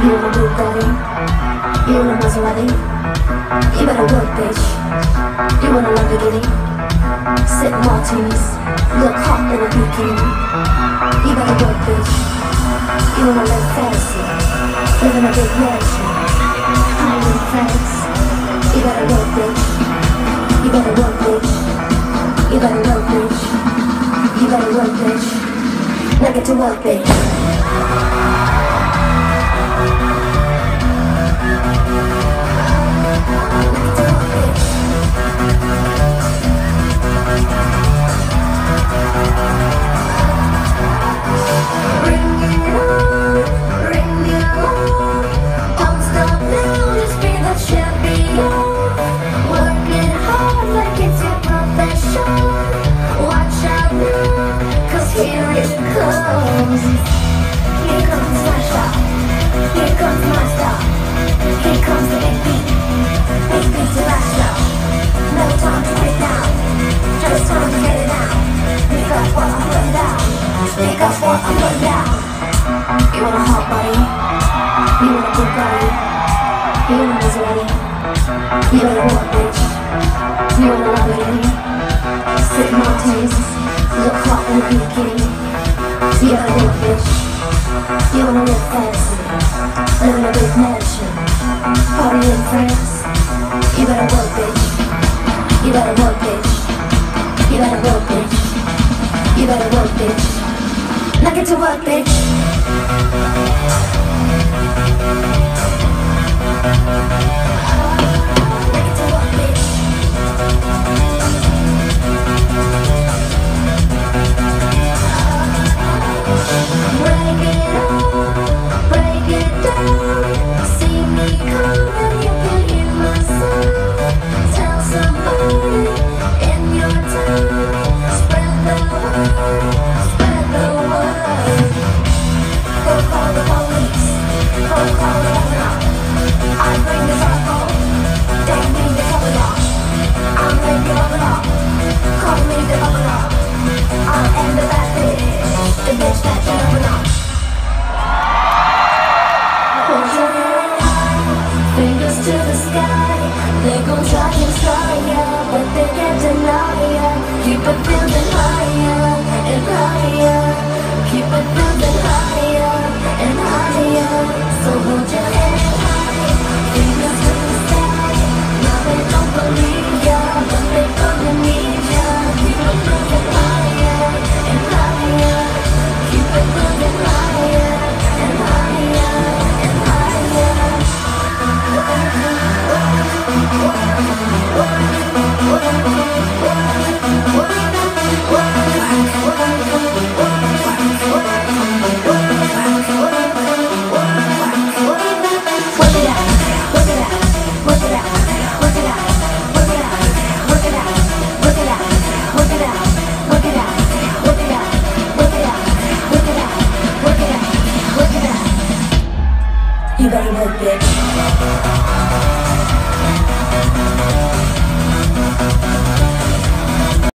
You a Maserati? You wanna lose money? You better work, bitch. You want a Lamborghini? Sip martinis, look hot in a bikini. You better work, bitch. You wanna live fancy, live in a big mansion, high in France. You better work, bitch. You better work, bitch. You better work, bitch. You better work, bitch. Now get to work, bitch. You want a Bugatti? You want a Maserati? You better work, bitch. You want a Lamborghini? Sip martinis, look hot in a bikini. You better work, bitch. You wanna live fancy, live in a big mansion, party in France. You better work, bitch. You better work, bitch. You better work, bitch. You better work, bitch. Now get to work, bitch. I'm think You better work, bitch.